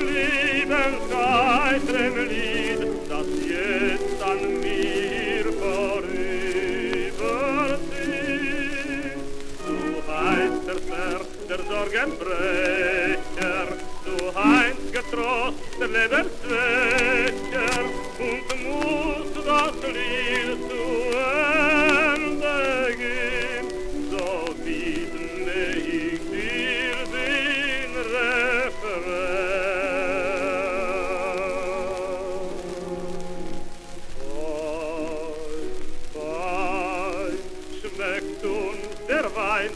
lieben Geist im Lied, das jetzt an mir vorüberzieht. Du heißt Herr, der Sorgenbrecher, du heißt getrost der Leber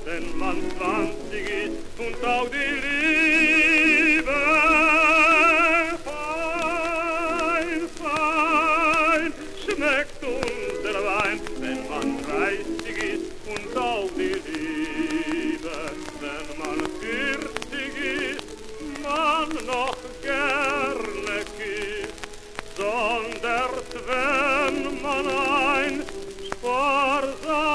wenn man zwanzig ist und auch die Liebe. Fein, fein, schmeckt uns der Wein, wenn man dreißig ist und auch die Liebe. Wenn man vierzig ist, man noch gerne küsst sonders wenn man ein sparsam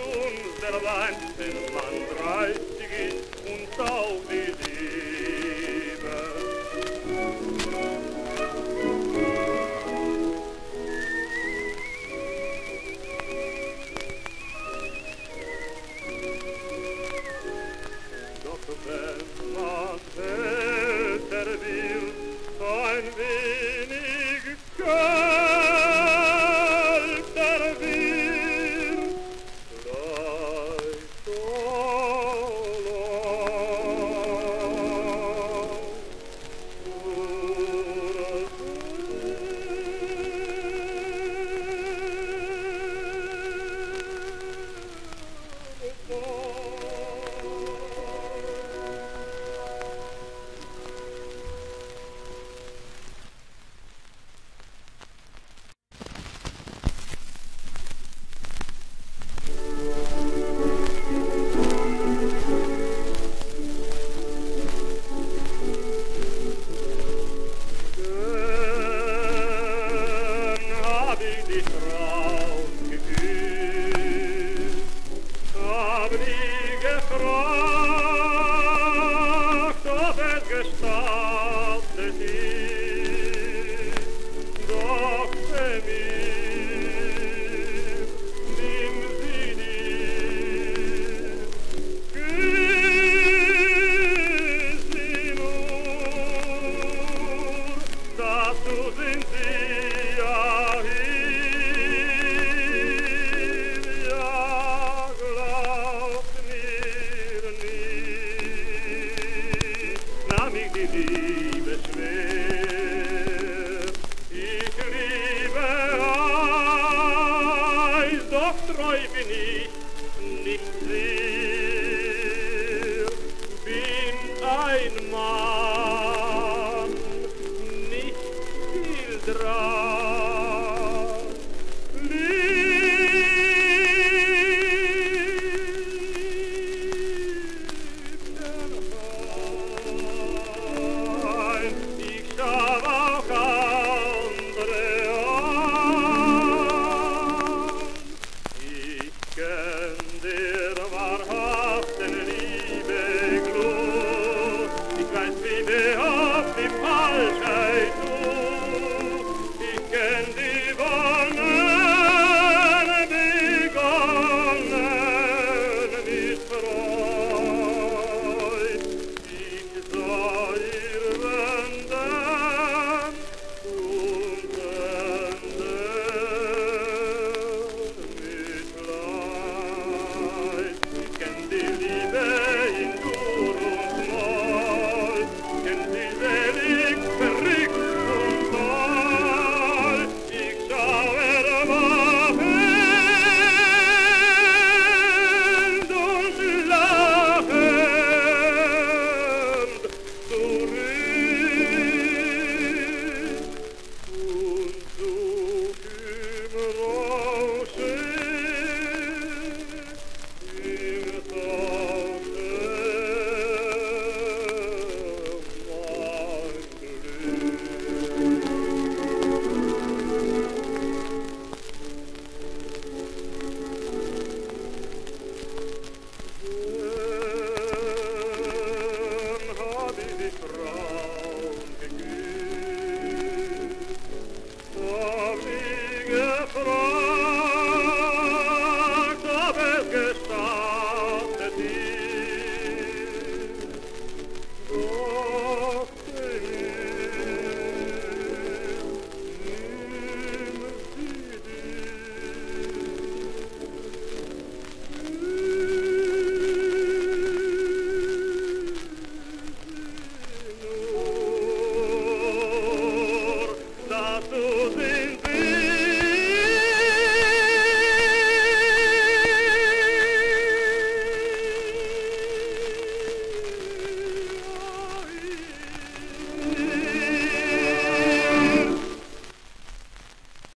schmeckt uns der Wein, wenn man dreißig ist und auch die gestanden. Nicht, nahm ich die Liebe schwer, ich liebe Eis, doch treu bin ich nicht sehr, bin ein Mann,